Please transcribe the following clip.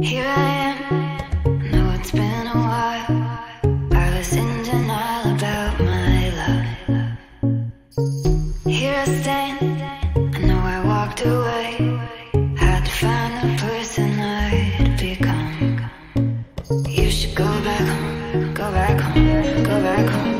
Here I am. I Know it's been a while. I was in denial about my love. Here I stand. I know I walked away. Had to find the person I'd become. You should go back home, go back home, go back home,